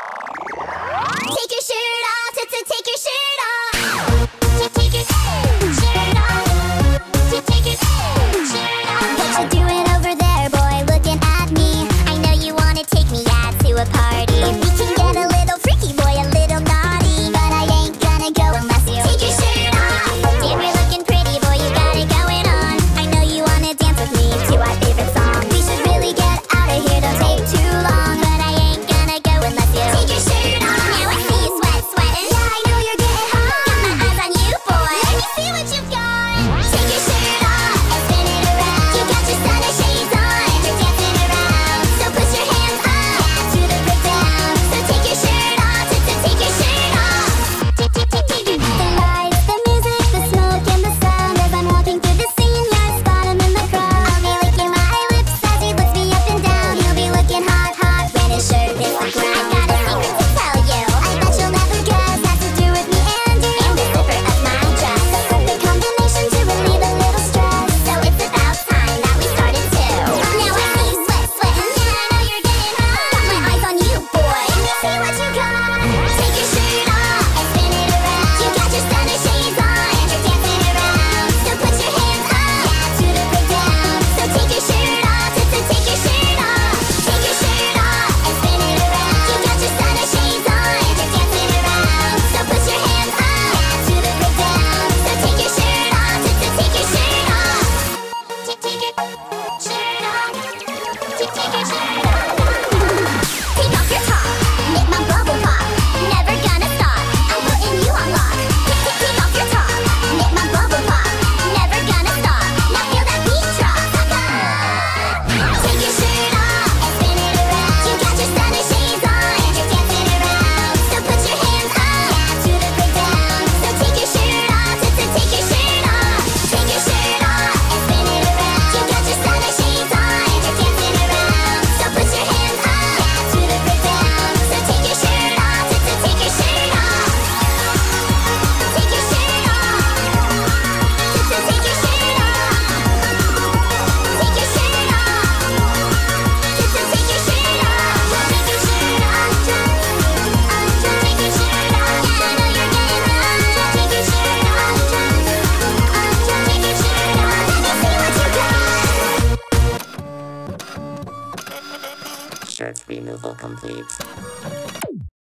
Take your shirt off, take your shirt off. T-shirt removal complete.